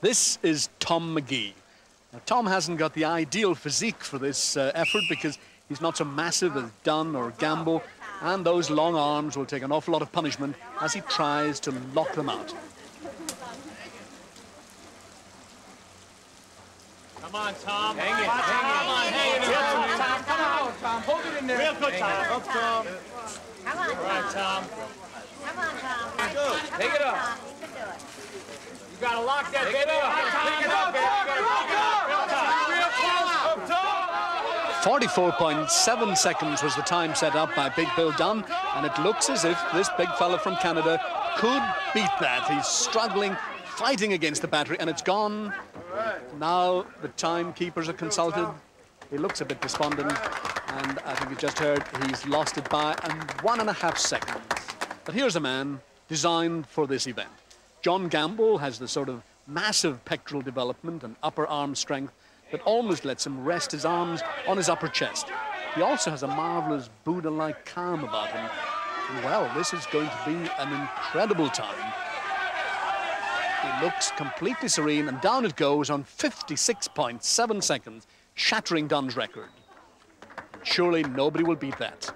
This is Tom Magee. Now, Tom hasn't got the ideal physique for this uh, effort because he's not so massive as Dunn or Gamble, and those long arms will take an awful lot of punishment as he tries to lock them out. Come on, Tom. Hang it, Come hang on, it. hang it. Real Real good, Tom. Come on, Tom. Hold it in there. Real good, Tom. Up, Tom. Come on, All right, Tom. Tom. Come on, Tom. Come Take it up. Tom. You can do it. You gotta lock that Pick baby. it up. Pick it up, baby. You gotta pick it up. Real Tom. Real close. 44.7 seconds was the time set up by Big Bill Dunn, and it looks as if this big fella from Canada could beat that. He's struggling, fighting against the battery, and it's gone. Now the timekeepers are consulted. He looks a bit despondent, and I think you just heard he's lost it by um, one and a half seconds. But here's a man designed for this event. John Gamble has the sort of massive pectoral development and upper arm strength that almost lets him rest his arms on his upper chest. He also has a marvelous Buddha-like calm about him. Well, this is going to be an incredible time. He looks completely serene, and down it goes on 56.7 seconds, shattering Dunn's record. Surely nobody will beat that.